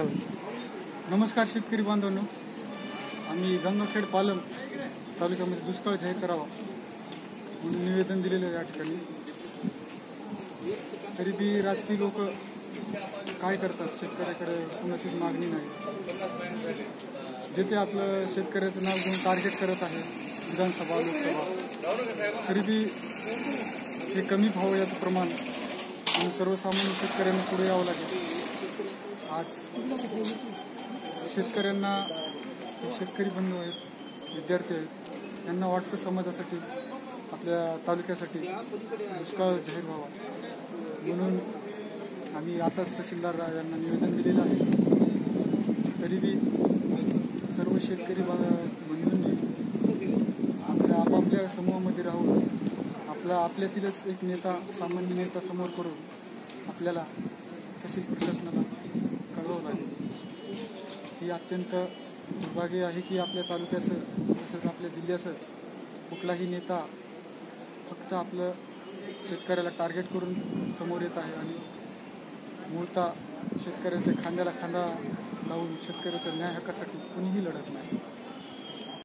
असावे. नमस्कार शेतकरी बांधवांनो. आम्ही गंगाखेड पालम तालुक्यामध्ये दुष्काळ जाहीर करावा म्हणून निवेदन दिलेलं आहे या ठिकाणी. तरी बी राजकीय लोक काय करतात? शेतकऱ्याकडे कुणाचीच मागणी नाही. जे ते आपलं शेतकऱ्याचं नाव घेऊन टार्गेट करत आहे विधानसभा लोकसभा तरी बी हे कमी व्हावं याचं प्रमाण आणि सर्वसामान्य शेतकऱ्यांना पुढे यावं लागेल. आज शेतकऱ्यांना शेतकरी बंधू आहेत विद्यार्थी आहेत यांना वाटतं समाजासाठी आपल्या तालुक्यासाठी दुष्काळ जाहीर व्हावा. म्हणून आम्ही आताच तहसीलदार यांना निवेदन दिलेलं आहे. तरीबी सर्व शेतकरी बा- बंधूंनी आपल्या आपापल्या समूहामध्ये राहून आपला आपल्यातीलच एक नेता सामान्य नेता समोर करून आपल्याला तहसील प्रशासनाला कळवावं आहे ही अत्यंत दुर्भाग्य आहे की आपल्या तालुक्याचं तसंच आपल्या जिल्ह्याचं कुठलाही नेता फक्त आपलं शेतकऱ्याला टार्गेट करून समोर येत आहे आणि मूळतः शेतकऱ्याच्या खांद्याला खांदा लावून शेतकऱ्याच्या न्याय हक्कासाठी कुणीही लढत नाही.